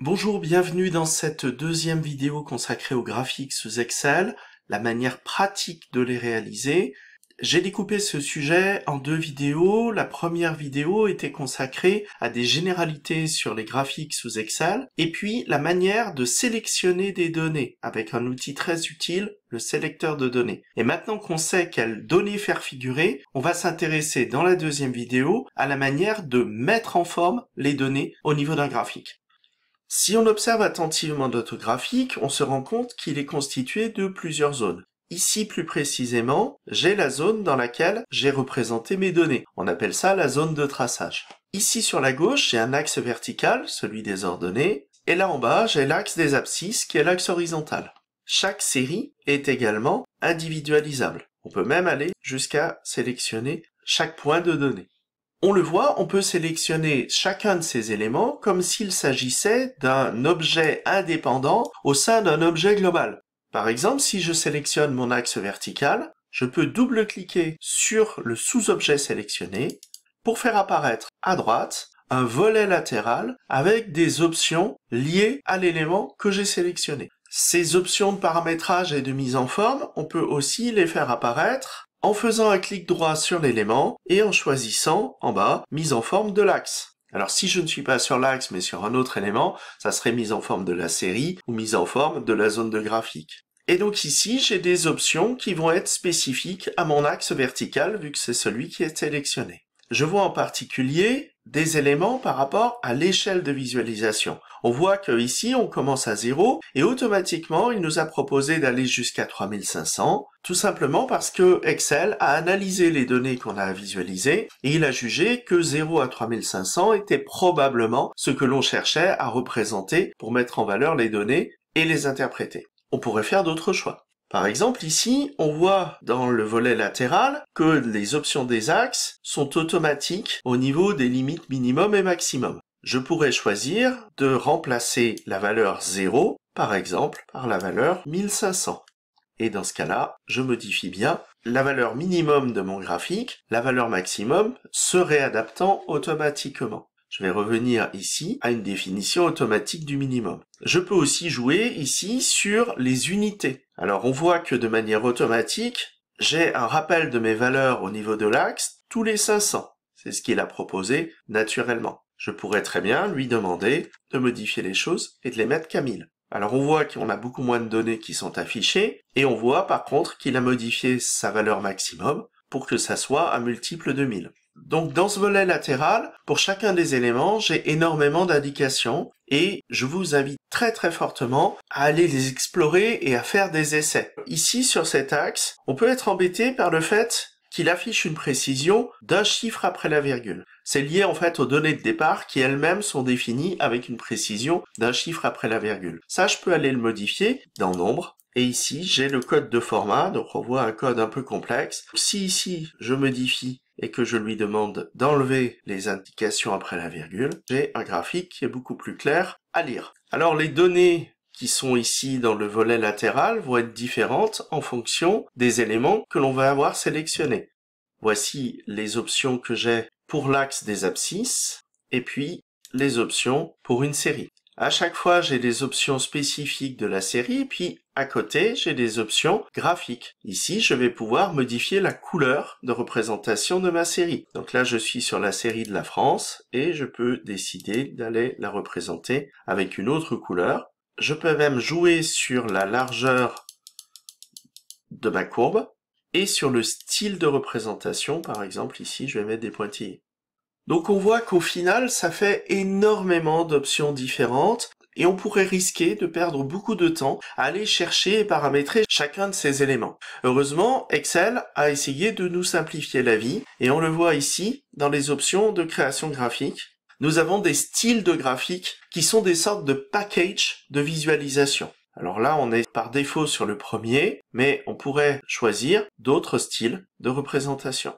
Bonjour, bienvenue dans cette deuxième vidéo consacrée aux graphiques sous Excel, la manière pratique de les réaliser. J'ai découpé ce sujet en deux vidéos. La première vidéo était consacrée à des généralités sur les graphiques sous Excel, et puis la manière de sélectionner des données avec un outil très utile, le sélecteur de données. Et maintenant qu'on sait quelles données faire figurer, on va s'intéresser dans la deuxième vidéo à la manière de mettre en forme les données au niveau d'un graphique. Si on observe attentivement notre graphique, on se rend compte qu'il est constitué de plusieurs zones. Ici, plus précisément, j'ai la zone dans laquelle j'ai représenté mes données. On appelle ça la zone de traçage. Ici, sur la gauche, j'ai un axe vertical, celui des ordonnées, et là en bas, j'ai l'axe des abscisses, qui est l'axe horizontal. Chaque série est également individualisable. On peut même aller jusqu'à sélectionner chaque point de données. On le voit, on peut sélectionner chacun de ces éléments comme s'il s'agissait d'un objet indépendant au sein d'un objet global. Par exemple, si je sélectionne mon axe vertical, je peux double-cliquer sur le sous-objet sélectionné pour faire apparaître à droite un volet latéral avec des options liées à l'élément que j'ai sélectionné. Ces options de paramétrage et de mise en forme, on peut aussi les faire apparaître en faisant un clic droit sur l'élément et en choisissant en bas mise en forme de l'axe. Alors si je ne suis pas sur l'axe mais sur un autre élément, ça serait mise en forme de la série ou mise en forme de la zone de graphique. Et donc ici, j'ai des options qui vont être spécifiques à mon axe vertical vu que c'est celui qui est sélectionné. Je vois en particulier des éléments par rapport à l'échelle de visualisation. On voit que ici on commence à 0 et automatiquement il nous a proposé d'aller jusqu'à 3500 tout simplement parce que Excel a analysé les données qu'on a à visualiser et il a jugé que 0 à 3500 était probablement ce que l'on cherchait à représenter pour mettre en valeur les données et les interpréter. On pourrait faire d'autres choix. Par exemple, ici, on voit dans le volet latéral que les options des axes sont automatiques au niveau des limites minimum et maximum. Je pourrais choisir de remplacer la valeur 0, par exemple, par la valeur 1500. Et dans ce cas-là, je modifie bien la valeur minimum de mon graphique, la valeur maximum se réadaptant automatiquement. Je vais revenir ici à une définition automatique du minimum. Je peux aussi jouer ici sur les unités. Alors on voit que de manière automatique, j'ai un rappel de mes valeurs au niveau de l'axe tous les 500. C'est ce qu'il a proposé naturellement. Je pourrais très bien lui demander de modifier les choses et de les mettre qu'à 1000. Alors on voit qu'on a beaucoup moins de données qui sont affichées, et on voit par contre qu'il a modifié sa valeur maximum pour que ça soit un multiple de 1000. Donc dans ce volet latéral, pour chacun des éléments, j'ai énormément d'indications et je vous invite très très fortement à aller les explorer et à faire des essais. Ici sur cet axe, on peut être embêté par le fait qu'il affiche une précision d'un chiffre après la virgule. C'est lié en fait aux données de départ qui elles-mêmes sont définies avec une précision d'un chiffre après la virgule. Ça, je peux aller le modifier dans Nombre. Et ici, j'ai le code de format, donc on voit un code un peu complexe. Si ici, je modifie et que je lui demande d'enlever les indications après la virgule, j'ai un graphique qui est beaucoup plus clair à lire. Alors les données qui sont ici dans le volet latéral vont être différentes en fonction des éléments que l'on va avoir sélectionnés. Voici les options que j'ai pour l'axe des abscisses et puis les options pour une série. À chaque fois, j'ai des options spécifiques de la série, puis à côté, j'ai des options graphiques. Ici, je vais pouvoir modifier la couleur de représentation de ma série. Donc là, je suis sur la série de la France et je peux décider d'aller la représenter avec une autre couleur. Je peux même jouer sur la largeur de ma courbe et sur le style de représentation. Par exemple, ici, je vais mettre des pointillés. Donc on voit qu'au final, ça fait énormément d'options différentes et on pourrait risquer de perdre beaucoup de temps à aller chercher et paramétrer chacun de ces éléments. Heureusement, Excel a essayé de nous simplifier la vie et on le voit ici dans les options de création graphique. Nous avons des styles de graphiques qui sont des sortes de packages de visualisation. Alors là, on est par défaut sur le premier, mais on pourrait choisir d'autres styles de représentation.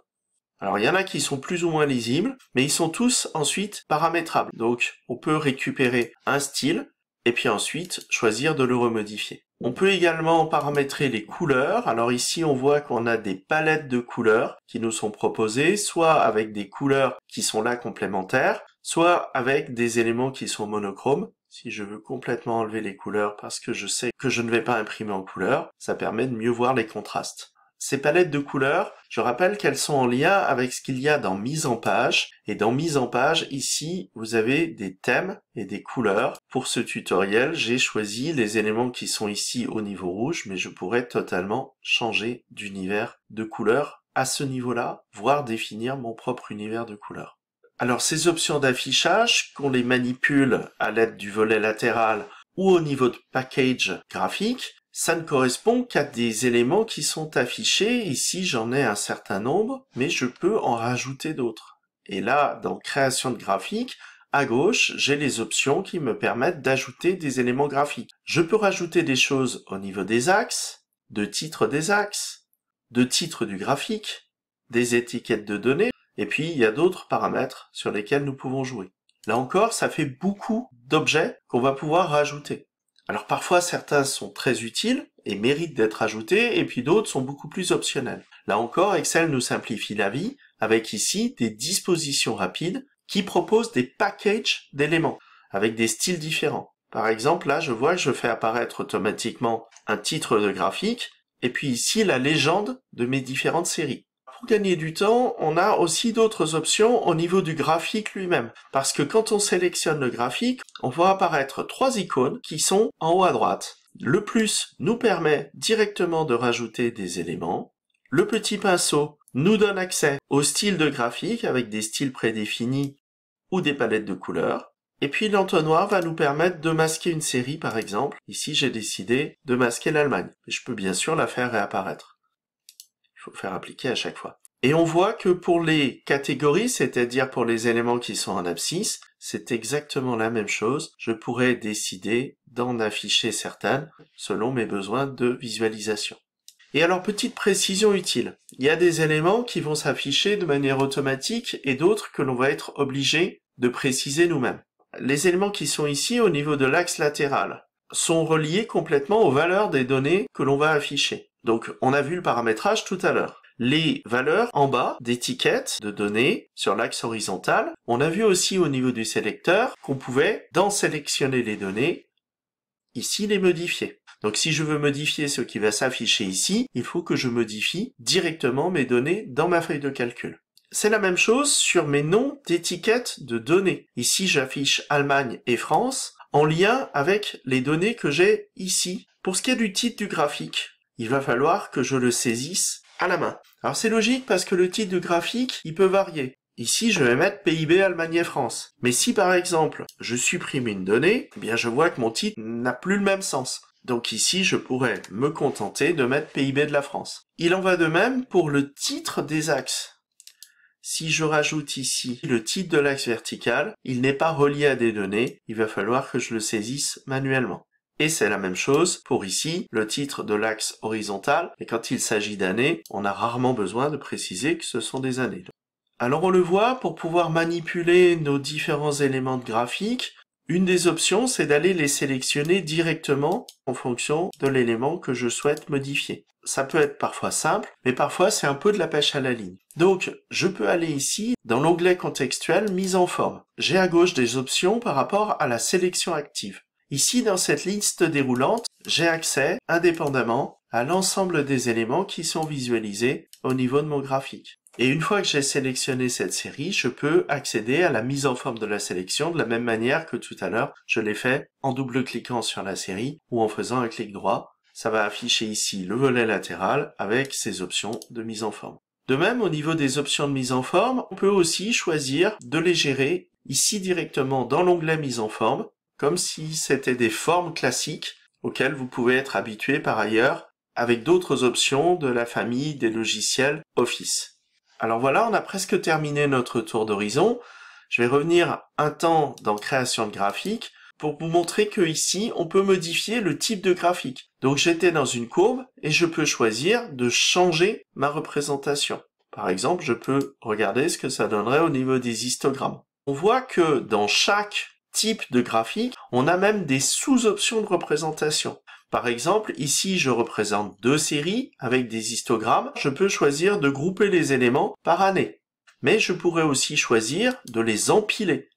Alors il y en a qui sont plus ou moins lisibles, mais ils sont tous ensuite paramétrables. Donc on peut récupérer un style et puis ensuite choisir de le remodifier. On peut également paramétrer les couleurs. Alors ici on voit qu'on a des palettes de couleurs qui nous sont proposées, soit avec des couleurs qui sont là complémentaires, soit avec des éléments qui sont monochromes. Si je veux complètement enlever les couleurs parce que je sais que je ne vais pas imprimer en couleur, ça permet de mieux voir les contrastes. Ces palettes de couleurs, je rappelle qu'elles sont en lien avec ce qu'il y a dans mise en page. Et dans mise en page, ici, vous avez des thèmes et des couleurs. Pour ce tutoriel, j'ai choisi les éléments qui sont ici au niveau rouge, mais je pourrais totalement changer d'univers de couleurs à ce niveau-là, voire définir mon propre univers de couleurs. Alors ces options d'affichage, qu'on les manipule à l'aide du volet latéral ou au niveau de package graphique, ça ne correspond qu'à des éléments qui sont affichés. Ici, j'en ai un certain nombre, mais je peux en rajouter d'autres. Et là, dans création de graphique, à gauche, j'ai les options qui me permettent d'ajouter des éléments graphiques. Je peux rajouter des choses au niveau des axes, de titres des axes, de titres du graphique, des étiquettes de données, et puis il y a d'autres paramètres sur lesquels nous pouvons jouer. Là encore, ça fait beaucoup d'objets qu'on va pouvoir rajouter. Alors parfois certains sont très utiles et méritent d'être ajoutés et puis d'autres sont beaucoup plus optionnels. Là encore, Excel nous simplifie la vie avec ici des dispositions rapides qui proposent des packages d'éléments avec des styles différents. Par exemple, là, je vois que je fais apparaître automatiquement un titre de graphique et puis ici la légende de mes différentes séries pour gagner du temps, on a aussi d'autres options au niveau du graphique lui-même. Parce que quand on sélectionne le graphique, on voit apparaître trois icônes qui sont en haut à droite. Le plus nous permet directement de rajouter des éléments. Le petit pinceau nous donne accès au style de graphique avec des styles prédéfinis ou des palettes de couleurs. Et puis l'entonnoir va nous permettre de masquer une série par exemple. Ici j'ai décidé de masquer l'Allemagne. Je peux bien sûr la faire réapparaître faire appliquer à chaque fois. Et on voit que pour les catégories, c'est-à-dire pour les éléments qui sont en abscisse, c'est exactement la même chose. Je pourrais décider d'en afficher certaines selon mes besoins de visualisation. Et alors, petite précision utile. Il y a des éléments qui vont s'afficher de manière automatique et d'autres que l'on va être obligé de préciser nous-mêmes. Les éléments qui sont ici au niveau de l'axe latéral sont reliés complètement aux valeurs des données que l'on va afficher. Donc on a vu le paramétrage tout à l'heure. Les valeurs en bas d'étiquettes de données sur l'axe horizontal. On a vu aussi au niveau du sélecteur qu'on pouvait, dans sélectionner les données, ici les modifier. Donc si je veux modifier ce qui va s'afficher ici, il faut que je modifie directement mes données dans ma feuille de calcul. C'est la même chose sur mes noms d'étiquettes de données. Ici j'affiche Allemagne et France en lien avec les données que j'ai ici. Pour ce qui est du titre du graphique, il va falloir que je le saisisse à la main. Alors c'est logique parce que le titre du graphique, il peut varier. Ici, je vais mettre PIB Allemagne et France. Mais si par exemple, je supprime une donnée, eh bien je vois que mon titre n'a plus le même sens. Donc ici, je pourrais me contenter de mettre PIB de la France. Il en va de même pour le titre des axes. Si je rajoute ici le titre de l'axe vertical, il n'est pas relié à des données, il va falloir que je le saisisse manuellement. Et c'est la même chose pour ici, le titre de l'axe horizontal. Et quand il s'agit d'années, on a rarement besoin de préciser que ce sont des années. Alors on le voit, pour pouvoir manipuler nos différents éléments de graphique, une des options, c'est d'aller les sélectionner directement en fonction de l'élément que je souhaite modifier. Ça peut être parfois simple, mais parfois c'est un peu de la pêche à la ligne. Donc, je peux aller ici dans l'onglet contextuel mise en forme. J'ai à gauche des options par rapport à la sélection active. Ici, dans cette liste déroulante, j'ai accès, indépendamment, à l'ensemble des éléments qui sont visualisés au niveau de mon graphique. Et une fois que j'ai sélectionné cette série, je peux accéder à la mise en forme de la sélection de la même manière que tout à l'heure, je l'ai fait en double-cliquant sur la série ou en faisant un clic droit. Ça va afficher ici le volet latéral avec ses options de mise en forme. De même, au niveau des options de mise en forme, on peut aussi choisir de les gérer ici directement dans l'onglet mise en forme comme si c'était des formes classiques auxquelles vous pouvez être habitué par ailleurs avec d'autres options de la famille des logiciels Office. Alors voilà, on a presque terminé notre tour d'horizon. Je vais revenir un temps dans création de graphique pour vous montrer que ici, on peut modifier le type de graphique. Donc j'étais dans une courbe et je peux choisir de changer ma représentation. Par exemple, je peux regarder ce que ça donnerait au niveau des histogrammes. On voit que dans chaque type de graphique, on a même des sous-options de représentation. Par exemple, ici je représente deux séries avec des histogrammes. Je peux choisir de grouper les éléments par année. Mais je pourrais aussi choisir de les empiler.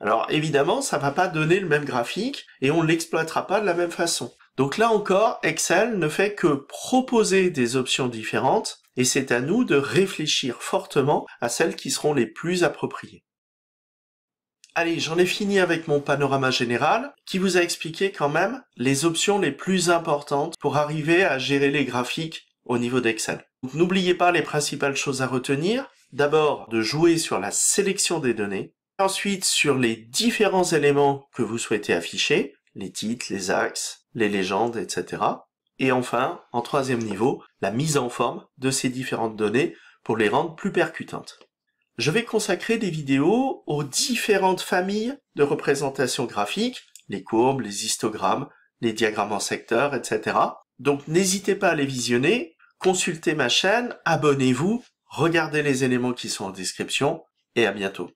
Alors évidemment, ça va pas donner le même graphique et on l'exploitera pas de la même façon. Donc là encore, Excel ne fait que proposer des options différentes et c'est à nous de réfléchir fortement à celles qui seront les plus appropriées. Allez, j'en ai fini avec mon panorama général qui vous a expliqué quand même les options les plus importantes pour arriver à gérer les graphiques au niveau d'Excel. N'oubliez pas les principales choses à retenir. D'abord, de jouer sur la sélection des données. Ensuite, sur les différents éléments que vous souhaitez afficher, les titres, les axes, les légendes, etc. Et enfin, en troisième niveau, la mise en forme de ces différentes données pour les rendre plus percutantes. Je vais consacrer des vidéos aux différentes familles de représentations graphiques, les courbes, les histogrammes, les diagrammes en secteur, etc. Donc n'hésitez pas à les visionner, consultez ma chaîne, abonnez-vous, regardez les éléments qui sont en description, et à bientôt.